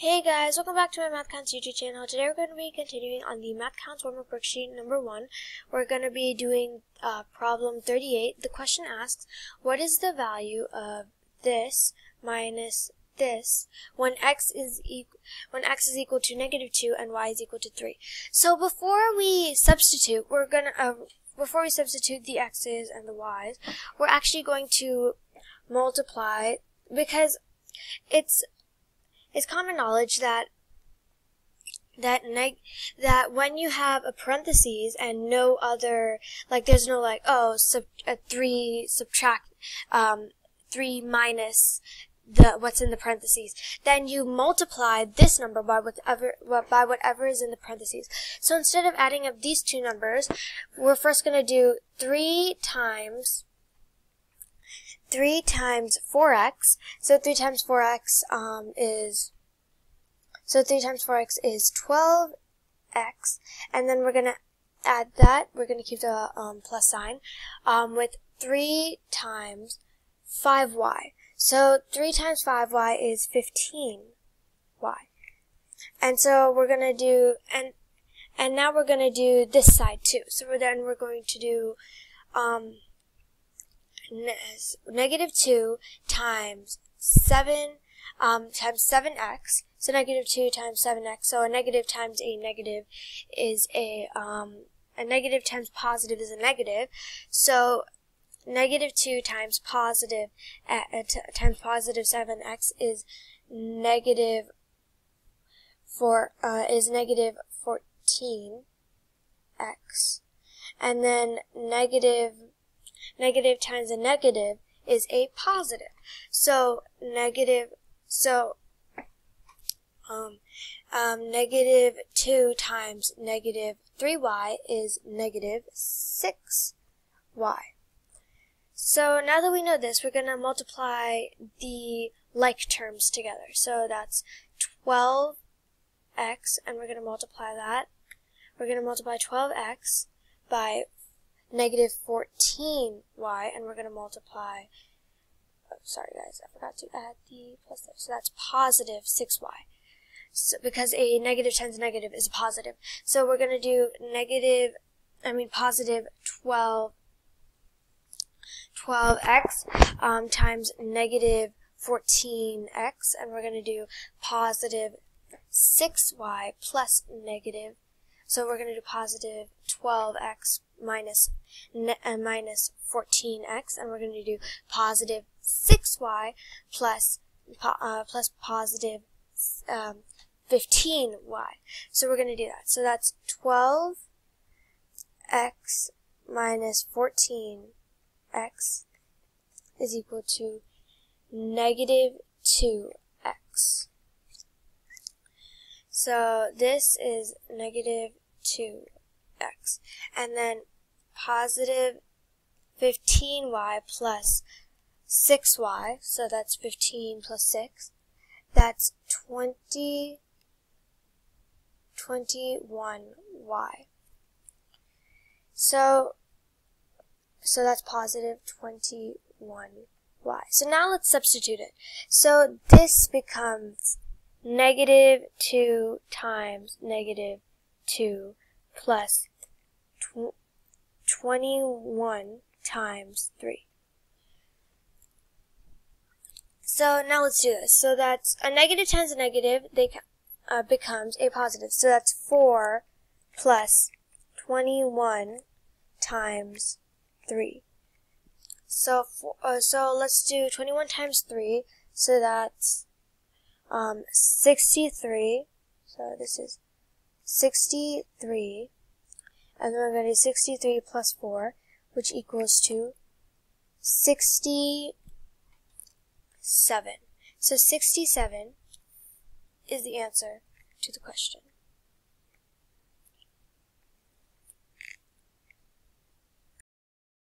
Hey guys, welcome back to my Mathcounts YouTube channel. Today we're going to be continuing on the Math Counts Warm-Up Worksheet number 1. We're going to be doing uh, problem 38. The question asks, what is the value of this minus this when x is equal when x is equal to negative 2 and y is equal to 3. So before we substitute, we're going to uh, before we substitute the x's and the y's, we're actually going to multiply because it's it's common knowledge that that neg that when you have a parentheses and no other like there's no like oh sub a three subtract um three minus the what's in the parentheses then you multiply this number by whatever by whatever is in the parentheses so instead of adding up these two numbers we're first going to do 3 times 3 times 4x. So 3 times 4x um, is, so 3 times 4x is 12x. And then we're going to add that, we're going to keep the um, plus sign, um, with 3 times 5y. So 3 times 5y is 15y. And so we're going to do, and and now we're going to do this side too. So then we're going to do, um, negative 2 times 7 um, times 7x. So negative 2 times 7x. So a negative times a negative is a, um, a negative times positive is a negative. So negative 2 times positive uh, times positive 7x is negative 4 uh, is negative 14x. And then negative negative times a negative is a positive. So negative, so um, um, negative 2 times negative 3y is negative 6y. So now that we know this, we're going to multiply the like terms together. So that's 12x, and we're going to multiply that. We're going to multiply 12x by negative 14y, and we're going to multiply, oh, sorry guys, I forgot to add the plus there, so that's positive 6y. So, because a negative times negative is a positive. So we're going to do negative, I mean positive 12, 12x um, times negative 14x, and we're going to do positive 6y plus negative so we're going to do positive 12x minus, uh, minus 14x, and we're going to do positive 6y plus, uh, plus positive, um, 15y. So we're going to do that. So that's 12x minus 14x is equal to negative 2x. So this is negative 2x. And then positive 15y plus 6y, so that's 15 plus 6. That's 20, 21y. So, so that's positive 21y. So now let's substitute it. So this becomes negative 2 times negative 2 plus tw 21 times 3. So now let's do this. So that's a negative times a negative, they uh, becomes a positive. So that's 4 plus 21 times 3. So, for, uh, so let's do 21 times 3. So that's um, 63. So this is 63. And then we're going to do 63 plus 4, which equals to 67. So 67 is the answer to the question.